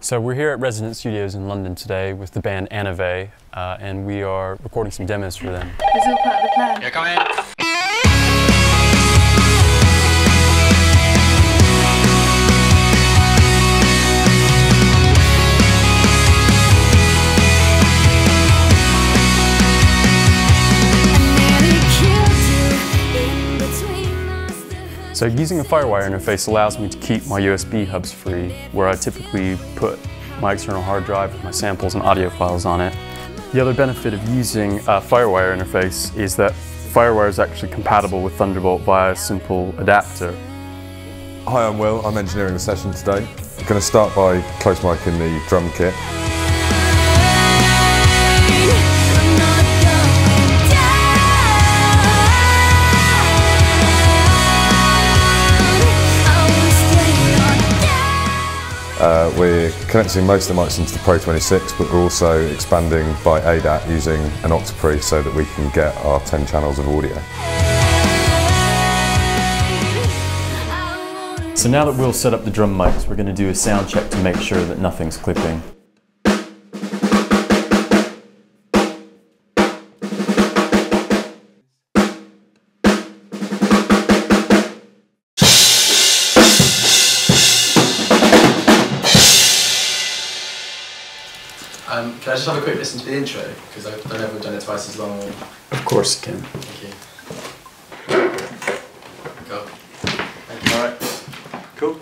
So we're here at Resident Studios in London today with the band Anavae, uh, and we are recording some demos for them. It's all part of the plan. Yeah, come in. So using a FireWire interface allows me to keep my USB hubs free, where I typically put my external hard drive with my samples and audio files on it. The other benefit of using a FireWire interface is that FireWire is actually compatible with Thunderbolt via a simple adapter. Hi, I'm Will. I'm engineering the session today. I'm going to start by close micing the drum kit. Uh, we're connecting most of the mics into the Pro 26, but we're also expanding by ADAT using an Octopre so that we can get our 10 channels of audio. So now that we'll set up the drum mics, we're going to do a sound check to make sure that nothing's clipping. Um, can I just have a quick listen to the intro? Because I don't know if we've done it twice as long. Or... Of course you can. Thank you. Go. Thank you. Alright, cool.